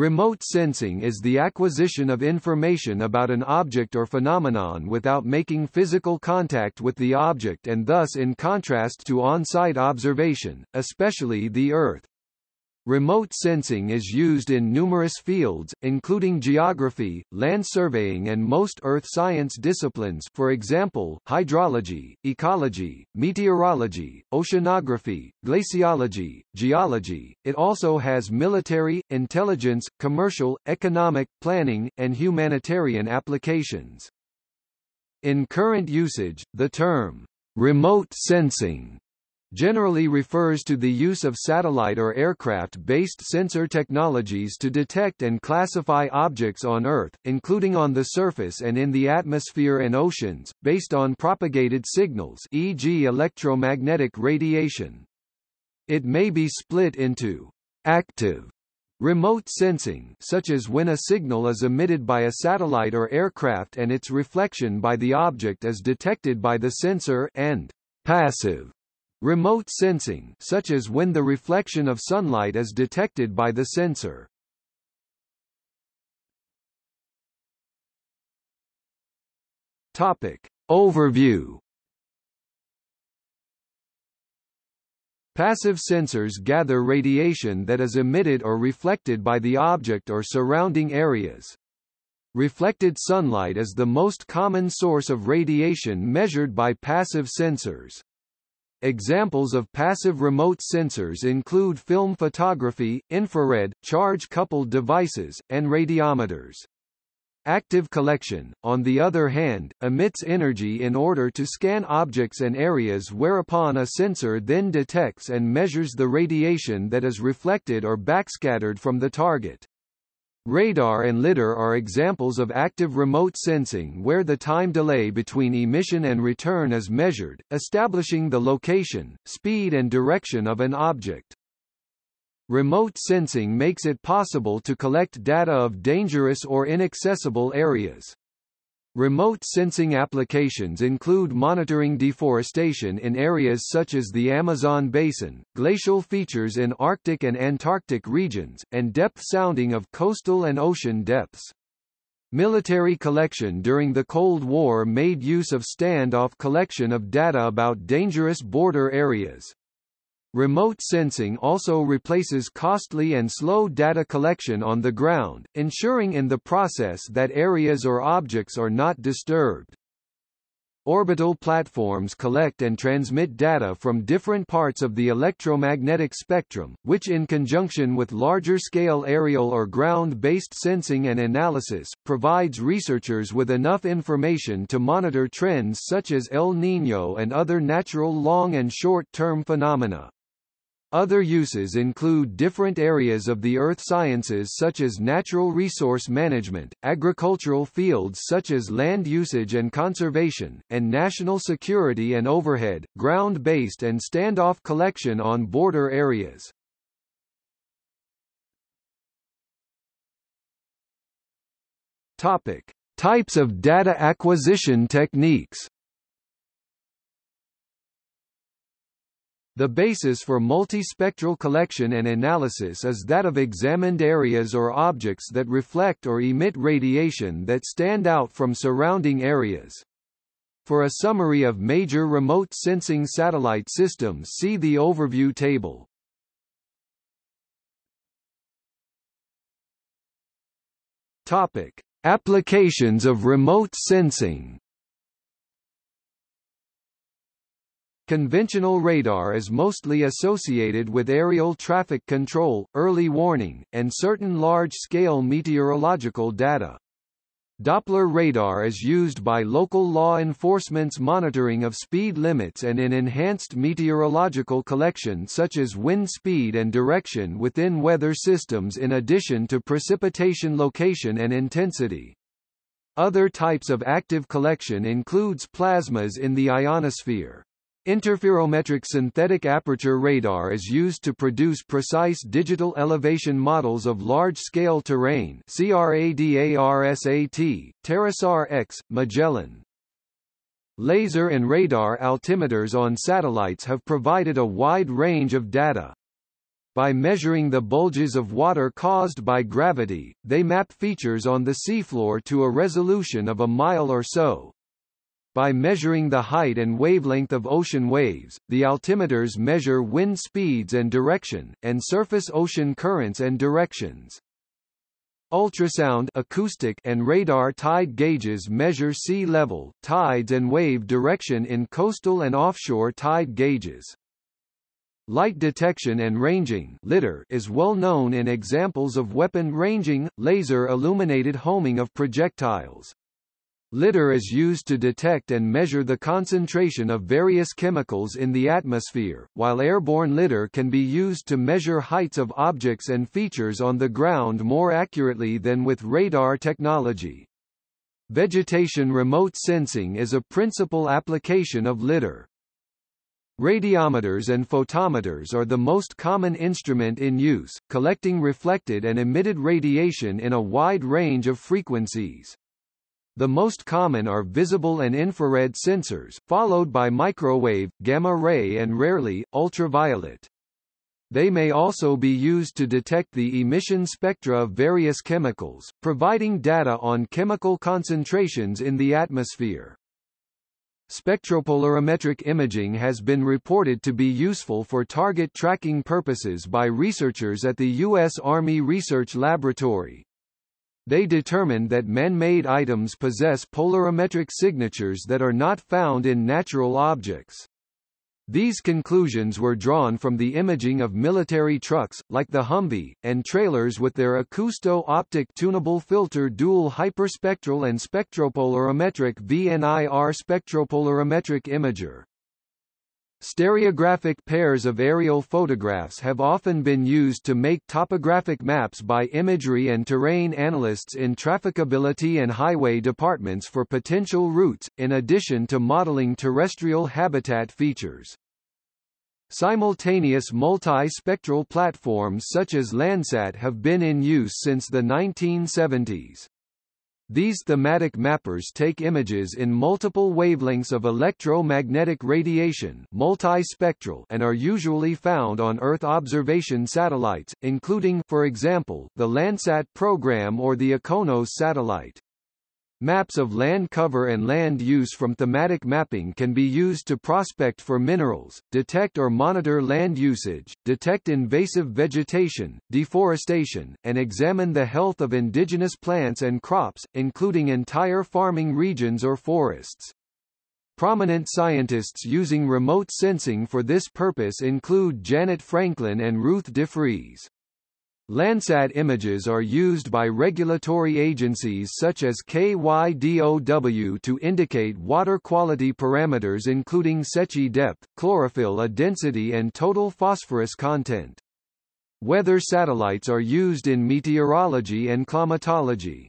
Remote sensing is the acquisition of information about an object or phenomenon without making physical contact with the object and thus in contrast to on-site observation, especially the Earth. Remote sensing is used in numerous fields, including geography, land surveying and most earth science disciplines for example, hydrology, ecology, meteorology, oceanography, glaciology, geology. It also has military, intelligence, commercial, economic, planning, and humanitarian applications. In current usage, the term, remote sensing generally refers to the use of satellite or aircraft-based sensor technologies to detect and classify objects on Earth, including on the surface and in the atmosphere and oceans, based on propagated signals e.g. electromagnetic radiation. It may be split into active remote sensing such as when a signal is emitted by a satellite or aircraft and its reflection by the object is detected by the sensor and passive Remote sensing such as when the reflection of sunlight is detected by the sensor. Topic. Overview Passive sensors gather radiation that is emitted or reflected by the object or surrounding areas. Reflected sunlight is the most common source of radiation measured by passive sensors. Examples of passive remote sensors include film photography, infrared, charge-coupled devices, and radiometers. Active collection, on the other hand, emits energy in order to scan objects and areas whereupon a sensor then detects and measures the radiation that is reflected or backscattered from the target. Radar and LIDAR are examples of active remote sensing where the time delay between emission and return is measured, establishing the location, speed and direction of an object. Remote sensing makes it possible to collect data of dangerous or inaccessible areas. Remote sensing applications include monitoring deforestation in areas such as the Amazon basin, glacial features in Arctic and Antarctic regions, and depth sounding of coastal and ocean depths. Military collection during the Cold War made use of stand-off collection of data about dangerous border areas. Remote sensing also replaces costly and slow data collection on the ground, ensuring in the process that areas or objects are not disturbed. Orbital platforms collect and transmit data from different parts of the electromagnetic spectrum, which in conjunction with larger-scale aerial or ground-based sensing and analysis, provides researchers with enough information to monitor trends such as El Niño and other natural long- and short-term phenomena. Other uses include different areas of the earth sciences such as natural resource management, agricultural fields such as land usage and conservation, and national security and overhead, ground-based and standoff collection on border areas. Topic. Types of data acquisition techniques The basis for multispectral collection and analysis is that of examined areas or objects that reflect or emit radiation that stand out from surrounding areas. For a summary of major remote sensing satellite systems see the overview table. Topic: Applications of remote sensing Conventional radar is mostly associated with aerial traffic control, early warning, and certain large-scale meteorological data. Doppler radar is used by local law enforcement's monitoring of speed limits and in enhanced meteorological collection such as wind speed and direction within weather systems in addition to precipitation location and intensity. Other types of active collection includes plasmas in the ionosphere. Interferometric synthetic aperture radar is used to produce precise digital elevation models of large-scale terrain CRADARSAT, TerraSAR X, Magellan. Laser and radar altimeters on satellites have provided a wide range of data. By measuring the bulges of water caused by gravity, they map features on the seafloor to a resolution of a mile or so. By measuring the height and wavelength of ocean waves, the altimeters measure wind speeds and direction, and surface ocean currents and directions. Ultrasound acoustic and radar tide gauges measure sea level, tides and wave direction in coastal and offshore tide gauges. Light detection and ranging LIDAR is well known in examples of weapon ranging, laser illuminated homing of projectiles. LIDAR is used to detect and measure the concentration of various chemicals in the atmosphere, while airborne LIDAR can be used to measure heights of objects and features on the ground more accurately than with radar technology. Vegetation remote sensing is a principal application of LIDAR. Radiometers and photometers are the most common instrument in use, collecting reflected and emitted radiation in a wide range of frequencies. The most common are visible and infrared sensors, followed by microwave, gamma-ray and rarely, ultraviolet. They may also be used to detect the emission spectra of various chemicals, providing data on chemical concentrations in the atmosphere. Spectropolarimetric imaging has been reported to be useful for target tracking purposes by researchers at the U.S. Army Research Laboratory. They determined that man-made items possess polarimetric signatures that are not found in natural objects. These conclusions were drawn from the imaging of military trucks, like the Humvee, and trailers with their acousto-optic tunable filter dual hyperspectral and spectropolarimetric VNIR spectropolarimetric imager. Stereographic pairs of aerial photographs have often been used to make topographic maps by imagery and terrain analysts in trafficability and highway departments for potential routes, in addition to modeling terrestrial habitat features. Simultaneous multi-spectral platforms such as Landsat have been in use since the 1970s. These thematic mappers take images in multiple wavelengths of electromagnetic radiation multispectral and are usually found on Earth observation satellites, including for example, the Landsat program or the IKONOS satellite. Maps of land cover and land use from thematic mapping can be used to prospect for minerals, detect or monitor land usage, detect invasive vegetation, deforestation, and examine the health of indigenous plants and crops, including entire farming regions or forests. Prominent scientists using remote sensing for this purpose include Janet Franklin and Ruth DeFries. Landsat images are used by regulatory agencies such as KYDOW to indicate water quality parameters including Secchi depth, chlorophyll A density and total phosphorus content. Weather satellites are used in meteorology and climatology.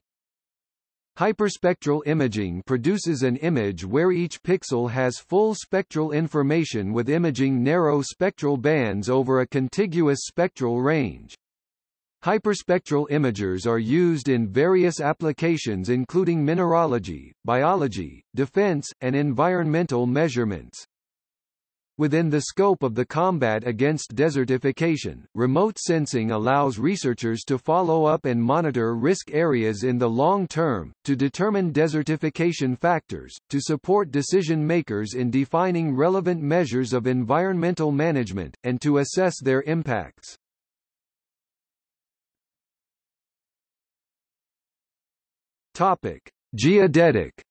Hyperspectral imaging produces an image where each pixel has full spectral information with imaging narrow spectral bands over a contiguous spectral range. Hyperspectral imagers are used in various applications including mineralogy, biology, defense, and environmental measurements. Within the scope of the combat against desertification, remote sensing allows researchers to follow up and monitor risk areas in the long term, to determine desertification factors, to support decision makers in defining relevant measures of environmental management, and to assess their impacts. Topic: Geodetic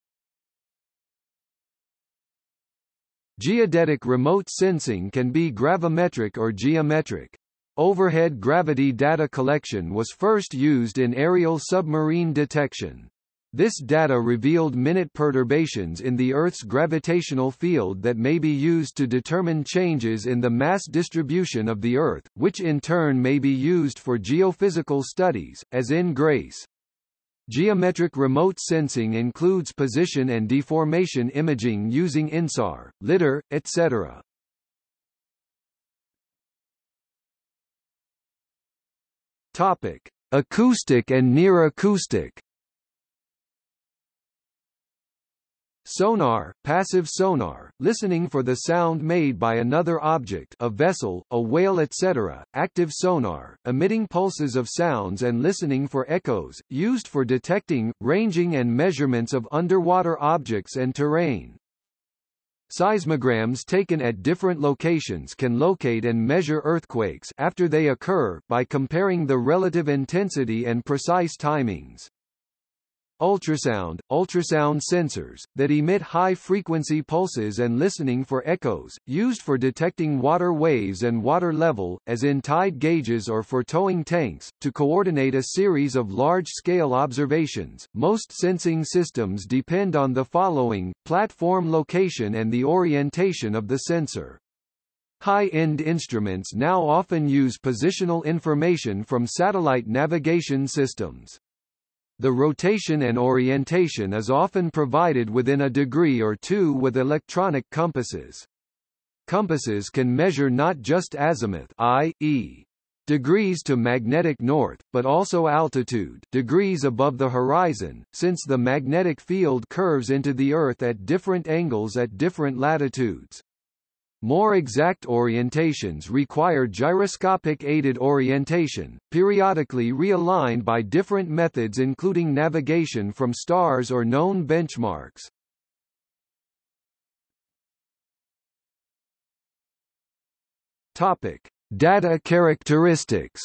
Geodetic remote sensing can be gravimetric or geometric. Overhead gravity data collection was first used in aerial submarine detection. This data revealed minute perturbations in the Earth's gravitational field that may be used to determine changes in the mass distribution of the Earth, which in turn may be used for geophysical studies, as in GRACE. Geometric remote sensing includes position and deformation imaging using INSAR, LIDAR, etc. Topic: Acoustic and near acoustic. Sonar, passive sonar, listening for the sound made by another object a vessel, a whale etc. Active sonar, emitting pulses of sounds and listening for echoes, used for detecting, ranging and measurements of underwater objects and terrain. Seismograms taken at different locations can locate and measure earthquakes after they occur by comparing the relative intensity and precise timings. Ultrasound – Ultrasound sensors, that emit high-frequency pulses and listening for echoes, used for detecting water waves and water level, as in tide gauges or for towing tanks, to coordinate a series of large-scale observations. Most sensing systems depend on the following, platform location and the orientation of the sensor. High-end instruments now often use positional information from satellite navigation systems. The rotation and orientation is often provided within a degree or two with electronic compasses. Compasses can measure not just azimuth i.e. degrees to magnetic north, but also altitude degrees above the horizon, since the magnetic field curves into the Earth at different angles at different latitudes. More exact orientations require gyroscopic-aided orientation, periodically realigned by different methods including navigation from stars or known benchmarks. Topic: Data characteristics.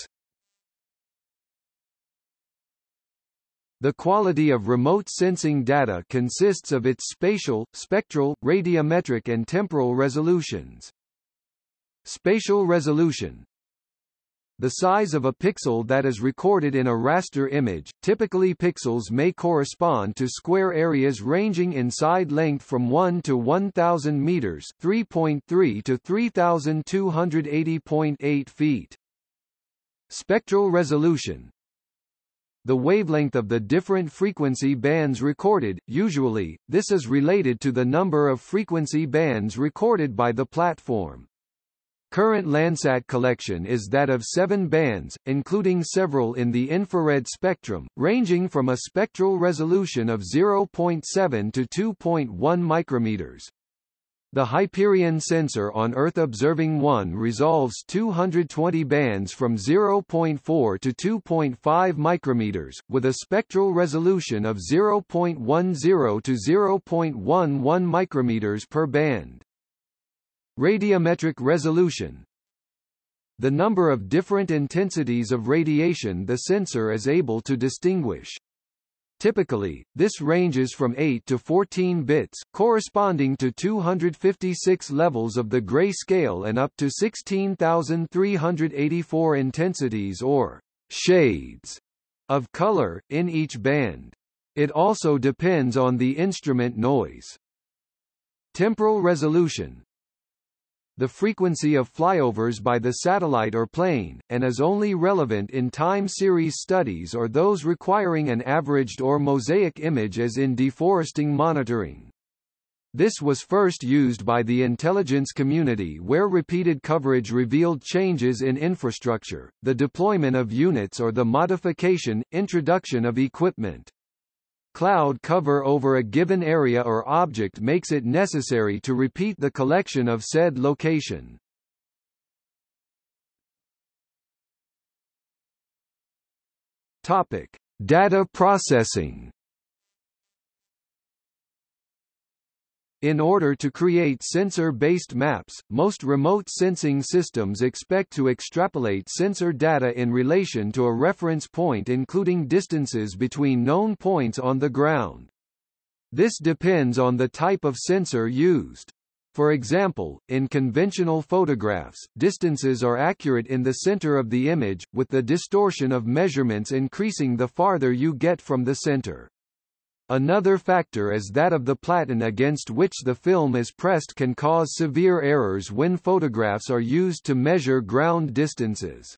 The quality of remote sensing data consists of its spatial, spectral, radiometric and temporal resolutions. Spatial resolution the size of a pixel that is recorded in a raster image, typically pixels may correspond to square areas ranging in side length from 1 to 1000 meters, 3.3 to 3280.8 feet. Spectral resolution the wavelength of the different frequency bands recorded, usually, this is related to the number of frequency bands recorded by the platform. Current Landsat collection is that of seven bands, including several in the infrared spectrum, ranging from a spectral resolution of 0.7 to 2.1 micrometers. The Hyperion sensor on Earth Observing 1 resolves 220 bands from 0.4 to 2.5 micrometers, with a spectral resolution of 0.10 to 0.11 micrometers per band. Radiometric resolution The number of different intensities of radiation the sensor is able to distinguish. Typically, this ranges from 8 to 14 bits, corresponding to 256 levels of the gray scale and up to 16,384 intensities or shades of color, in each band. It also depends on the instrument noise. Temporal resolution the frequency of flyovers by the satellite or plane, and is only relevant in time series studies or those requiring an averaged or mosaic image as in deforesting monitoring. This was first used by the intelligence community where repeated coverage revealed changes in infrastructure, the deployment of units or the modification, introduction of equipment. Cloud cover over a given area or object makes it necessary to repeat the collection of said location. Topic: Data processing. In order to create sensor-based maps, most remote sensing systems expect to extrapolate sensor data in relation to a reference point including distances between known points on the ground. This depends on the type of sensor used. For example, in conventional photographs, distances are accurate in the center of the image, with the distortion of measurements increasing the farther you get from the center. Another factor is that of the platen against which the film is pressed can cause severe errors when photographs are used to measure ground distances.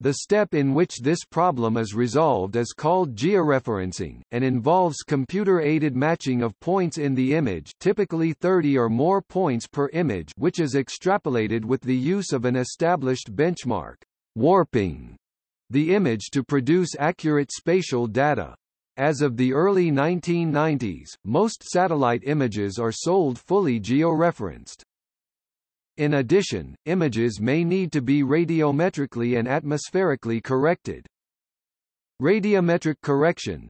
The step in which this problem is resolved is called georeferencing, and involves computer-aided matching of points in the image typically 30 or more points per image which is extrapolated with the use of an established benchmark, warping the image to produce accurate spatial data. As of the early 1990s, most satellite images are sold fully georeferenced. In addition, images may need to be radiometrically and atmospherically corrected. Radiometric correction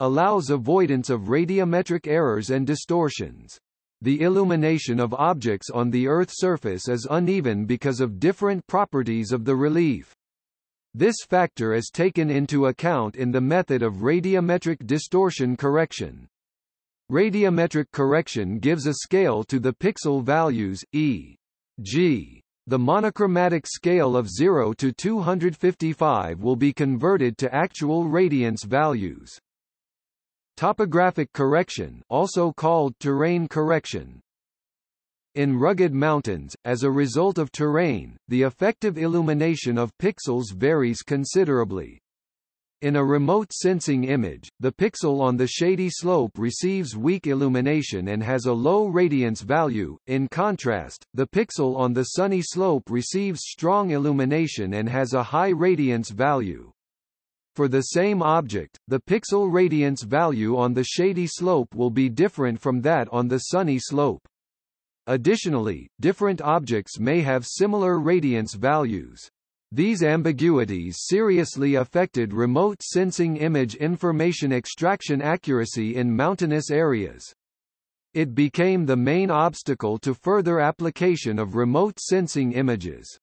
allows avoidance of radiometric errors and distortions. The illumination of objects on the Earth's surface is uneven because of different properties of the relief. This factor is taken into account in the method of radiometric distortion correction. Radiometric correction gives a scale to the pixel values, e.g. The monochromatic scale of 0 to 255 will be converted to actual radiance values. Topographic correction also called terrain correction in rugged mountains, as a result of terrain, the effective illumination of pixels varies considerably. In a remote sensing image, the pixel on the shady slope receives weak illumination and has a low radiance value, in contrast, the pixel on the sunny slope receives strong illumination and has a high radiance value. For the same object, the pixel radiance value on the shady slope will be different from that on the sunny slope. Additionally, different objects may have similar radiance values. These ambiguities seriously affected remote sensing image information extraction accuracy in mountainous areas. It became the main obstacle to further application of remote sensing images.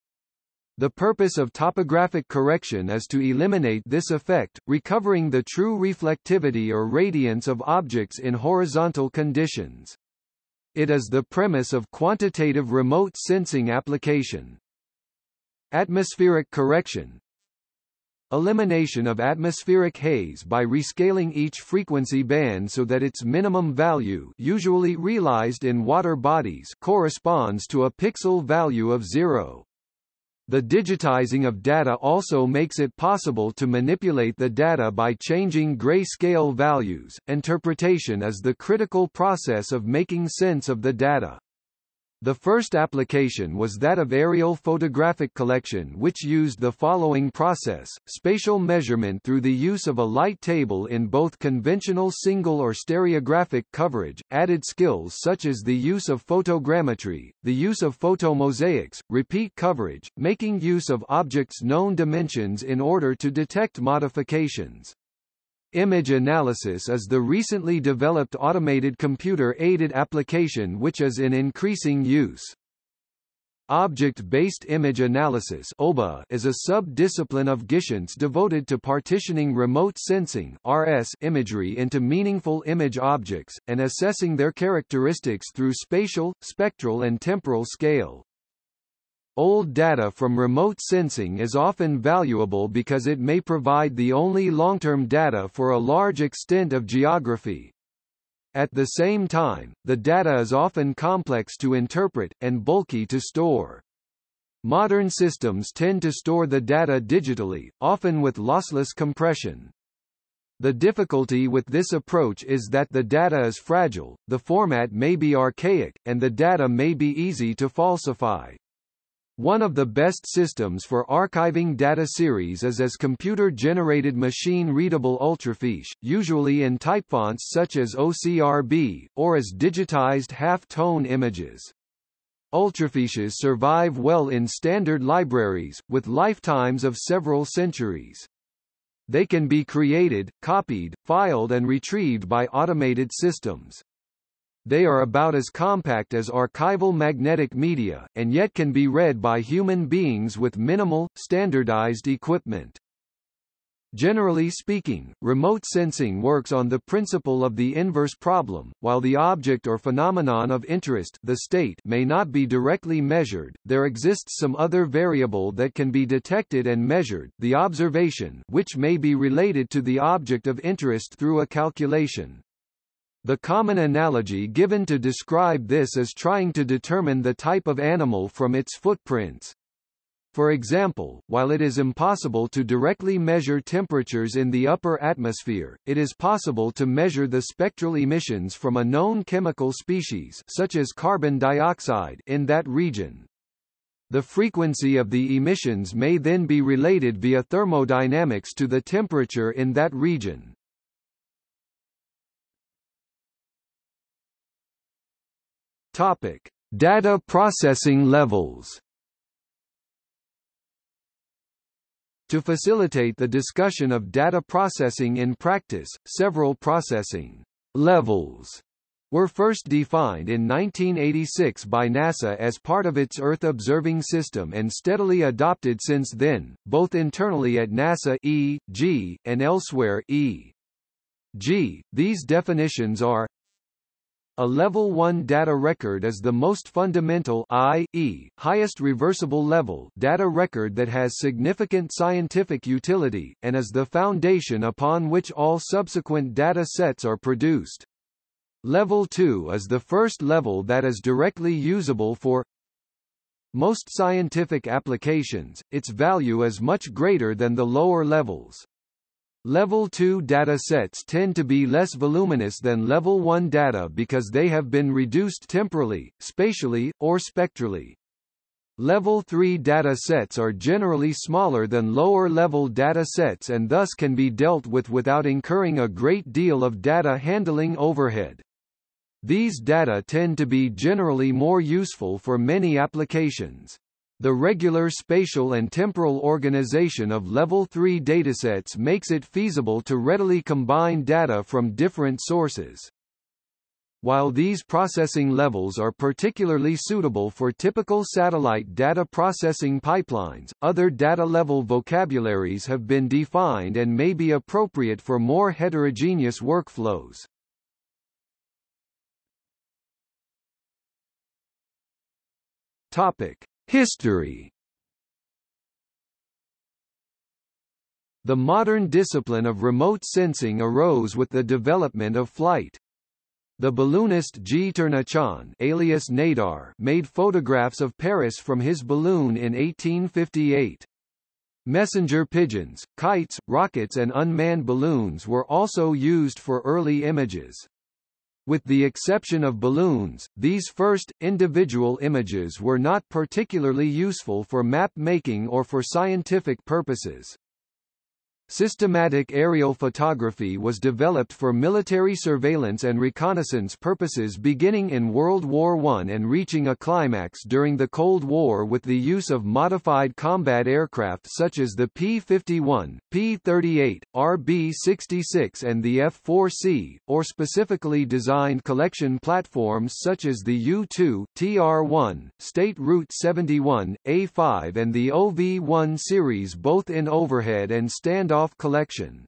The purpose of topographic correction is to eliminate this effect, recovering the true reflectivity or radiance of objects in horizontal conditions. It is the premise of quantitative remote sensing application. Atmospheric correction Elimination of atmospheric haze by rescaling each frequency band so that its minimum value usually realized in water bodies corresponds to a pixel value of zero. The digitizing of data also makes it possible to manipulate the data by changing grayscale values. Interpretation is the critical process of making sense of the data. The first application was that of aerial photographic collection which used the following process, spatial measurement through the use of a light table in both conventional single or stereographic coverage, added skills such as the use of photogrammetry, the use of photomosaics, repeat coverage, making use of objects' known dimensions in order to detect modifications. Image analysis is the recently developed automated computer-aided application which is in increasing use. Object-based image analysis OBIA is a sub-discipline of GIScience devoted to partitioning remote sensing RS imagery into meaningful image objects, and assessing their characteristics through spatial, spectral and temporal scale. Old data from remote sensing is often valuable because it may provide the only long-term data for a large extent of geography. At the same time, the data is often complex to interpret, and bulky to store. Modern systems tend to store the data digitally, often with lossless compression. The difficulty with this approach is that the data is fragile, the format may be archaic, and the data may be easy to falsify. One of the best systems for archiving data series is as computer-generated machine-readable ultrafiche, usually in typefonts such as OCRB, or as digitized half-tone images. Ultrafiches survive well in standard libraries, with lifetimes of several centuries. They can be created, copied, filed and retrieved by automated systems. They are about as compact as archival magnetic media, and yet can be read by human beings with minimal, standardized equipment. Generally speaking, remote sensing works on the principle of the inverse problem, while the object or phenomenon of interest the state may not be directly measured, there exists some other variable that can be detected and measured, the observation which may be related to the object of interest through a calculation. The common analogy given to describe this is trying to determine the type of animal from its footprints. For example, while it is impossible to directly measure temperatures in the upper atmosphere, it is possible to measure the spectral emissions from a known chemical species such as carbon dioxide in that region. The frequency of the emissions may then be related via thermodynamics to the temperature in that region. Topic: Data processing levels. To facilitate the discussion of data processing in practice, several processing levels were first defined in 1986 by NASA as part of its Earth observing system and steadily adopted since then, both internally at NASA E, G, and elsewhere E. G. These definitions are a Level 1 data record is the most fundamental i.e., highest reversible level data record that has significant scientific utility, and is the foundation upon which all subsequent data sets are produced. Level 2 is the first level that is directly usable for most scientific applications, its value is much greater than the lower levels. Level 2 data sets tend to be less voluminous than Level 1 data because they have been reduced temporally, spatially, or spectrally. Level 3 data sets are generally smaller than lower-level data sets and thus can be dealt with without incurring a great deal of data handling overhead. These data tend to be generally more useful for many applications. The regular spatial and temporal organization of Level 3 datasets makes it feasible to readily combine data from different sources. While these processing levels are particularly suitable for typical satellite data processing pipelines, other data-level vocabularies have been defined and may be appropriate for more heterogeneous workflows. Topic. History The modern discipline of remote sensing arose with the development of flight. The balloonist G. Chand alias Nadar made photographs of Paris from his balloon in 1858. Messenger pigeons, kites, rockets and unmanned balloons were also used for early images. With the exception of balloons, these first, individual images were not particularly useful for map making or for scientific purposes. Systematic aerial photography was developed for military surveillance and reconnaissance purposes beginning in World War I and reaching a climax during the Cold War with the use of modified combat aircraft such as the P-51, P-38, RB-66 and the F-4C, or specifically designed collection platforms such as the U-2, TR-1, SR-71, A-5 and the OV-1 series both in overhead and stand off collection.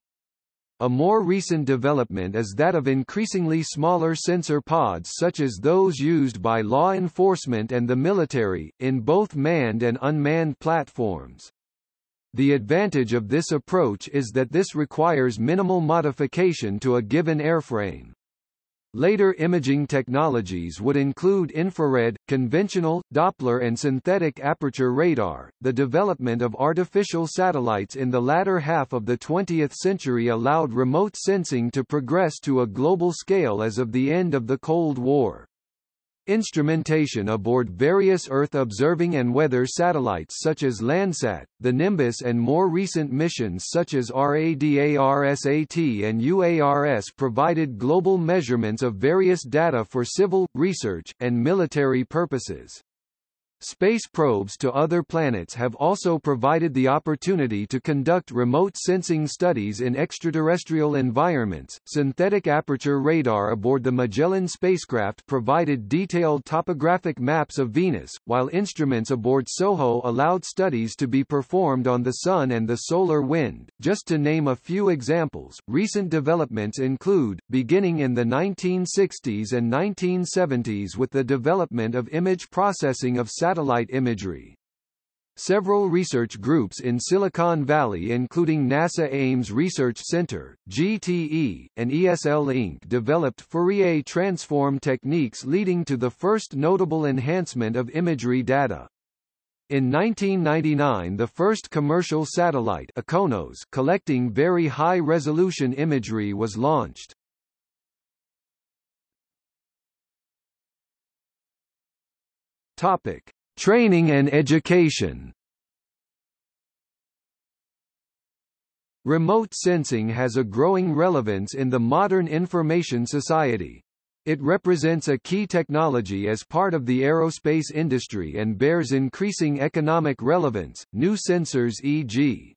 A more recent development is that of increasingly smaller sensor pods such as those used by law enforcement and the military, in both manned and unmanned platforms. The advantage of this approach is that this requires minimal modification to a given airframe. Later imaging technologies would include infrared, conventional, Doppler and synthetic aperture radar. The development of artificial satellites in the latter half of the 20th century allowed remote sensing to progress to a global scale as of the end of the Cold War. Instrumentation aboard various Earth-observing and weather satellites such as Landsat, the Nimbus and more recent missions such as RADARSAT and UARS provided global measurements of various data for civil, research, and military purposes. Space probes to other planets have also provided the opportunity to conduct remote sensing studies in extraterrestrial environments. Synthetic aperture radar aboard the Magellan spacecraft provided detailed topographic maps of Venus, while instruments aboard SOHO allowed studies to be performed on the Sun and the solar wind. Just to name a few examples, recent developments include, beginning in the 1960s and 1970s with the development of image processing of imagery. Several research groups in Silicon Valley including NASA Ames Research Center, GTE, and ESL Inc. developed Fourier transform techniques leading to the first notable enhancement of imagery data. In 1999 the first commercial satellite IKONOS collecting very high-resolution imagery was launched. Topic. Training and education Remote sensing has a growing relevance in the modern information society. It represents a key technology as part of the aerospace industry and bears increasing economic relevance. New sensors e.g.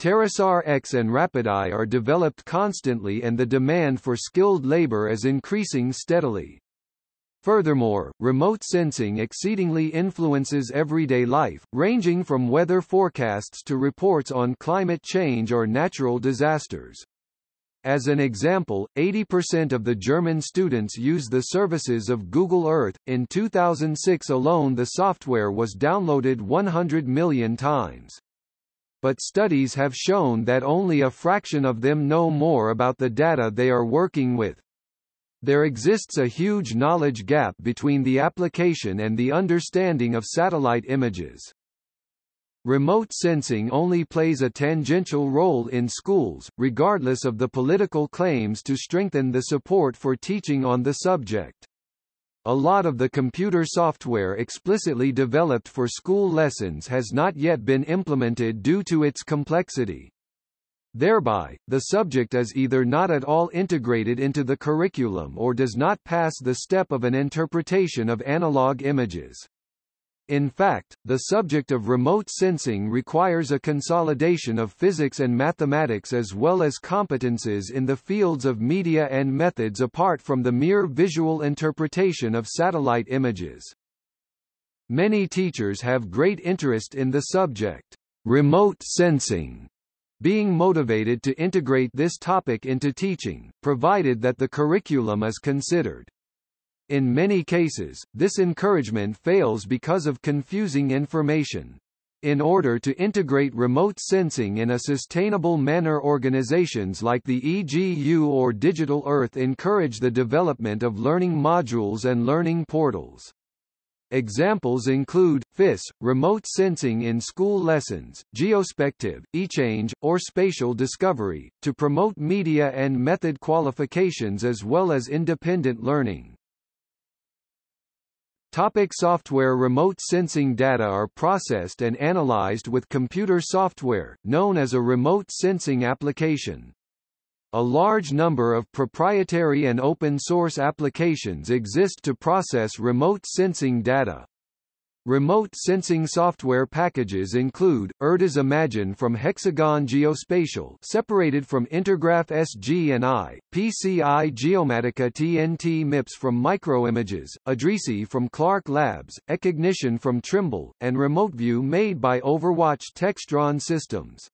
TerraSAR X and RapidEye are developed constantly and the demand for skilled labor is increasing steadily. Furthermore, remote sensing exceedingly influences everyday life, ranging from weather forecasts to reports on climate change or natural disasters. As an example, 80% of the German students use the services of Google Earth. In 2006 alone, the software was downloaded 100 million times. But studies have shown that only a fraction of them know more about the data they are working with. There exists a huge knowledge gap between the application and the understanding of satellite images. Remote sensing only plays a tangential role in schools, regardless of the political claims to strengthen the support for teaching on the subject. A lot of the computer software explicitly developed for school lessons has not yet been implemented due to its complexity. Thereby, the subject is either not at all integrated into the curriculum or does not pass the step of an interpretation of analog images. In fact, the subject of remote sensing requires a consolidation of physics and mathematics as well as competences in the fields of media and methods apart from the mere visual interpretation of satellite images. Many teachers have great interest in the subject, remote sensing, being motivated to integrate this topic into teaching, provided that the curriculum is considered. In many cases, this encouragement fails because of confusing information. In order to integrate remote sensing in a sustainable manner organizations like the EGU or Digital Earth encourage the development of learning modules and learning portals. Examples include, FIS, remote sensing in school lessons, geospective, e-change, or spatial discovery, to promote media and method qualifications as well as independent learning. Topic software Remote sensing data are processed and analyzed with computer software, known as a remote sensing application. A large number of proprietary and open-source applications exist to process remote sensing data. Remote sensing software packages include, ERDAS Imagine from Hexagon Geospatial separated from Intergraph SG and I, PCI Geomatica TNT MIPS from Microimages, IDRISI from Clark Labs, Ecognition from Trimble, and RemoteView made by Overwatch Textron Systems.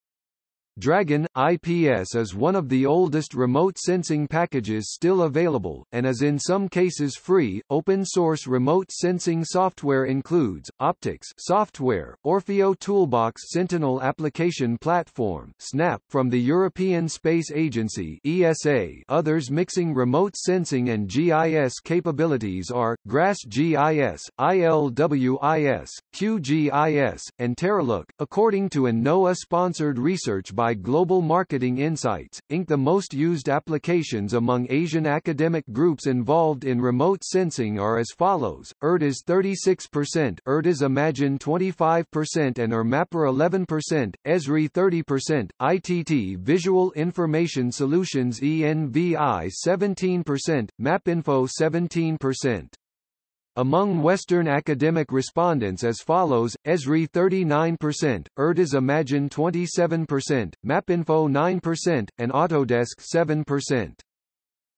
Dragon, IPS is one of the oldest remote sensing packages still available, and is in some cases free. Open source remote sensing software includes, Opticks software, Orfeo Toolbox Sentinel Application Platform SNAP from the European Space Agency ESA. Others mixing remote sensing and GIS capabilities are, GRASS GIS, ILWIS, QGIS, and TerraLook, according to a NOAA-sponsored research by Global Marketing Insights, Inc. The most used applications among Asian academic groups involved in remote sensing are as follows, ERDAS 36%, ERDAS Imagine 25% and ERMapper 11%, Esri 30%, ITT Visual Information Solutions ENVI 17%, MapInfo 17%. Among Western academic respondents as follows, Esri 39%, ERDAS Imagine 27%, MapInfo 9%, and Autodesk 7%.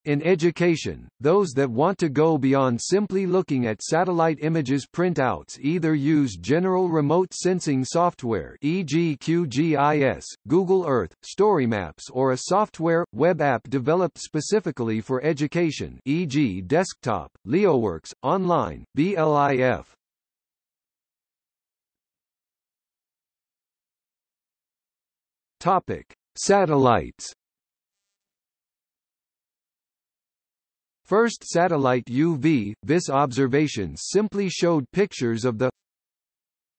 In education, those that want to go beyond simply looking at satellite images printouts either use general remote sensing software e.g. QGIS, Google Earth, StoryMaps or a software, web app developed specifically for education e.g. Desktop, LeoWorks, Online, BLIF. Topic. Satellites First satellite UV, VIS observations simply showed pictures of the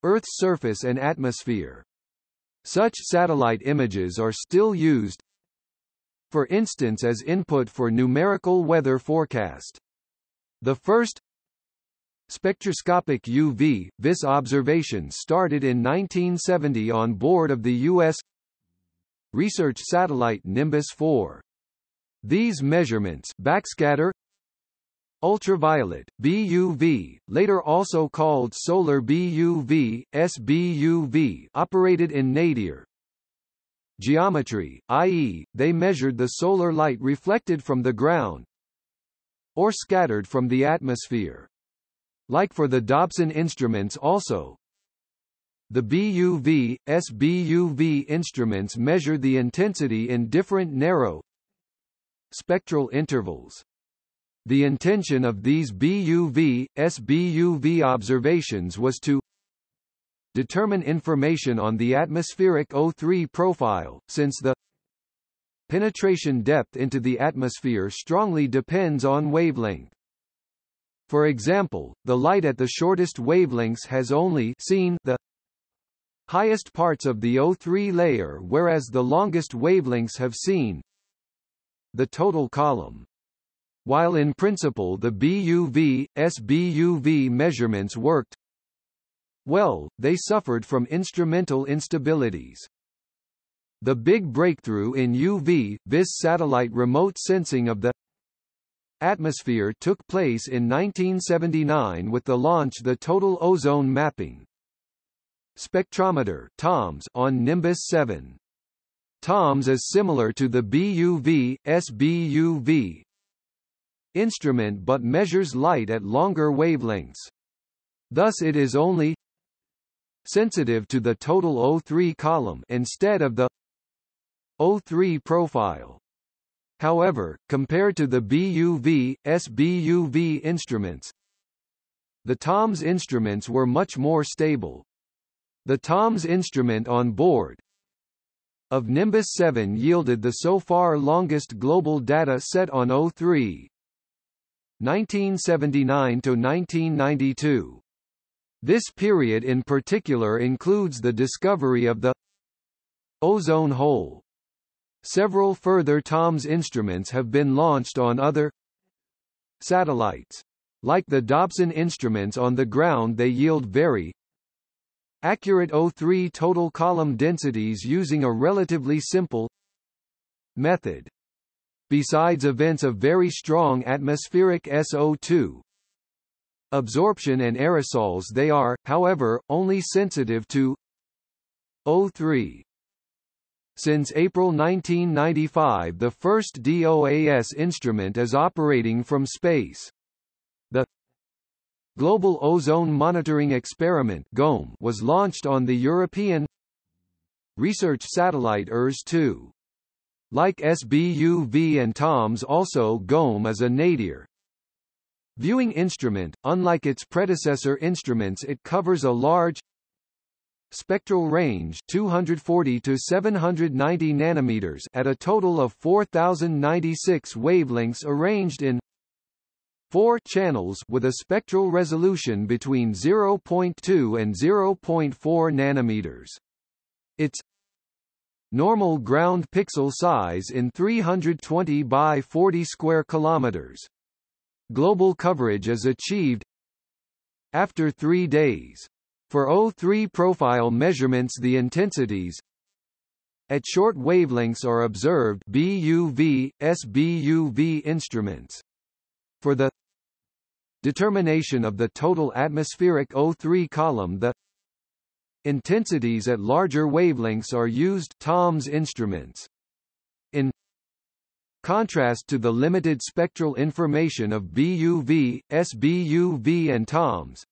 Earth's surface and atmosphere. Such satellite images are still used for instance as input for numerical weather forecast. The first spectroscopic UV, VIS observations started in 1970 on board of the U.S. research satellite Nimbus 4. These measurements backscatter, Ultraviolet, BUV, later also called solar BUV, SBUV operated in nadir. Geometry, i.e., they measured the solar light reflected from the ground or scattered from the atmosphere. Like for the Dobson instruments also, the BUV, SBUV instruments measure the intensity in different narrow spectral intervals. The intention of these BUV, SBUV observations was to determine information on the atmospheric O3 profile, since the penetration depth into the atmosphere strongly depends on wavelength. For example, the light at the shortest wavelengths has only seen the highest parts of the O3 layer whereas the longest wavelengths have seen the total column. While in principle the BUV, SBUV measurements worked well, they suffered from instrumental instabilities. The big breakthrough in UV, vis satellite remote sensing of the atmosphere took place in 1979 with the launch the Total Ozone Mapping spectrometer TOMS on Nimbus 7. TOMS is similar to the BUV, SBUV, instrument but measures light at longer wavelengths. Thus it is only sensitive to the total O3 column instead of the O3 profile. However, compared to the BUV, SBUV instruments, the TOMS instruments were much more stable. The TOMS instrument on board of Nimbus 7 yielded the so far longest global data set on O3, 1979 to 1992. This period in particular includes the discovery of the ozone hole. Several further TOMS instruments have been launched on other satellites. Like the Dobson instruments on the ground they yield very accurate O3 total column densities using a relatively simple method. Besides events of very strong atmospheric SO2 absorption and aerosols they are, however, only sensitive to O3. Since April 1995 the first DOAS instrument is operating from space. Global Ozone Monitoring Experiment was launched on the European research satellite ERS-2. Like SBUV and TOMS also GOME is a nadir. Viewing instrument, unlike its predecessor instruments it covers a large spectral range 240 to 790 nanometers at a total of 4096 wavelengths arranged in four channels with a spectral resolution between 0.2 and 0.4 nanometers. Its normal ground pixel size in 320 by 40 square kilometers. Global coverage is achieved after three days. For O3 profile measurements the intensities at short wavelengths are observed BUV, SBUV instruments. For the determination of the total atmospheric O3 column the Intensities at larger wavelengths are used TOMS instruments. In contrast to the limited spectral information of BUV, SBUV and TOMS,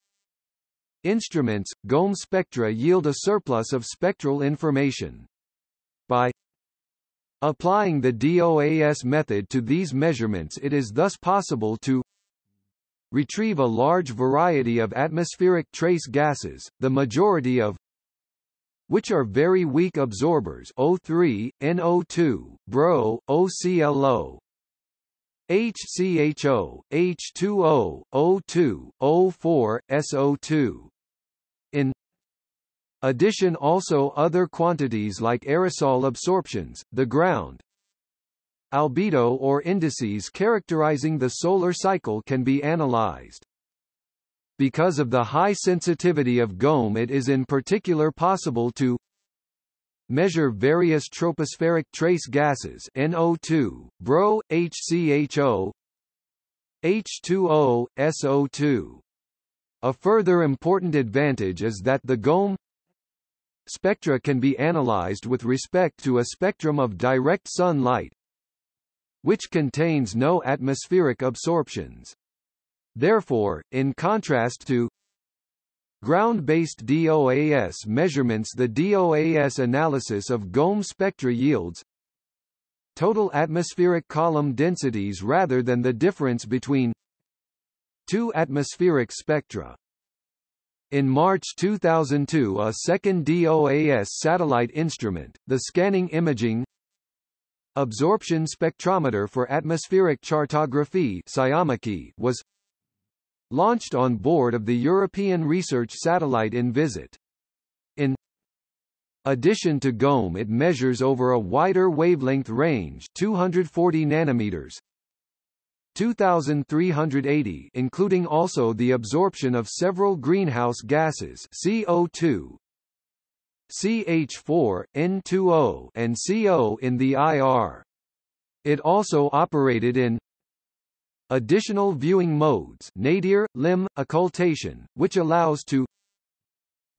instruments, GOME spectra yield a surplus of spectral information. By applying the DOAS method to these measurements it is thus possible to retrieve a large variety of atmospheric trace gases, the majority of which are very weak absorbers O3, NO2, Bro, OCLO, HCHO, H2O, O2, O4, SO2. In addition also other quantities like aerosol absorptions, the ground, albedo or indices characterizing the solar cycle can be analyzed. Because of the high sensitivity of GOME it is in particular possible to measure various tropospheric trace gases NO2, Bro, HCHO, H2O, SO2. A further important advantage is that the GOME spectra can be analyzed with respect to a spectrum of direct sunlight, which contains no atmospheric absorptions. Therefore, in contrast to ground-based DOAS measurements the DOAS analysis of GOME spectra yields total atmospheric column densities rather than the difference between two atmospheric spectra. In March 2002 a second DOAS satellite instrument, the Scanning Imaging Absorption Spectrometer for Atmospheric Chartography was launched on board of the European research satellite Envisat. In addition to GOME it measures over a wider wavelength range 240 nanometers 2380 including also the absorption of several greenhouse gases CO2 CH4 N2O and CO in the IR it also operated in additional viewing modes nadir, limb, occultation, which allows to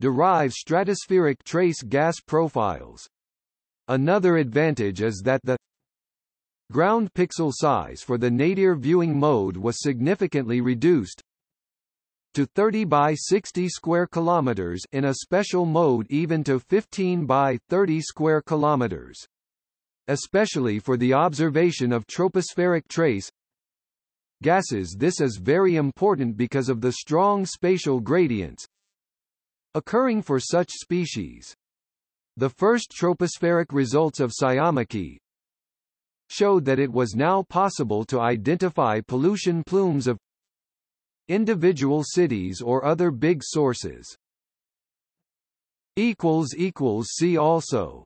derive stratospheric trace gas profiles. Another advantage is that the ground pixel size for the nadir viewing mode was significantly reduced to 30 by 60 square kilometers in a special mode even to 15 by 30 square kilometers. Especially for the observation of tropospheric trace gases this is very important because of the strong spatial gradients occurring for such species. The first tropospheric results of SCIAMACHY showed that it was now possible to identify pollution plumes of individual cities or other big sources. See also